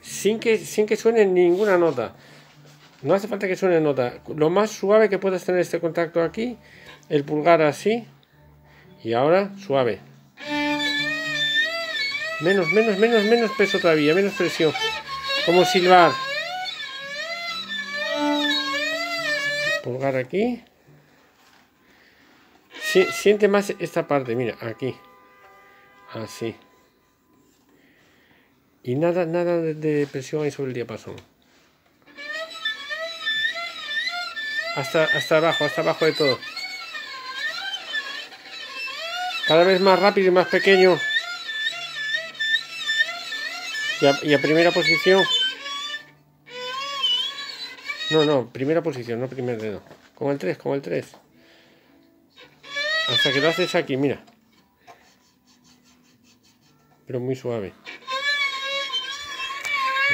Sin que, sin que suene ninguna nota. No hace falta que suene nota. Lo más suave que puedas tener este contacto aquí, el pulgar así. Y ahora suave. Menos, menos, menos, menos peso todavía, menos presión. Como silbar. Pulgar aquí. siente más esta parte, mira, aquí. Así. Y nada, nada de presión ahí sobre el diapasón. Hasta, hasta abajo, hasta abajo de todo. Cada vez más rápido y más pequeño. Y a, primera posición. No, no, primera posición, no primer dedo. Como el 3, como el 3. Hasta que lo haces aquí, mira. Pero muy suave.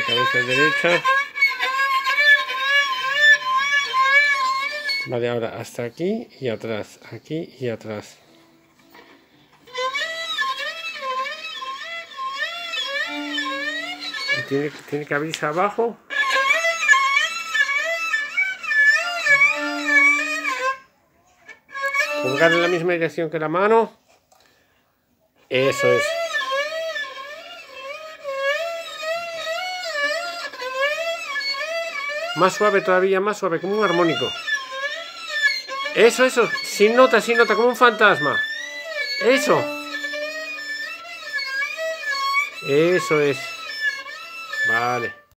Cabeza derecha. Vale, ahora hasta aquí y atrás. Aquí y atrás. tiene, tiene que abrirse abajo. Pulgar en la misma dirección que la mano. Eso es. Más suave todavía, más suave, como un armónico. Eso, eso. Sin nota, sin nota, como un fantasma. Eso. Eso es. Vale.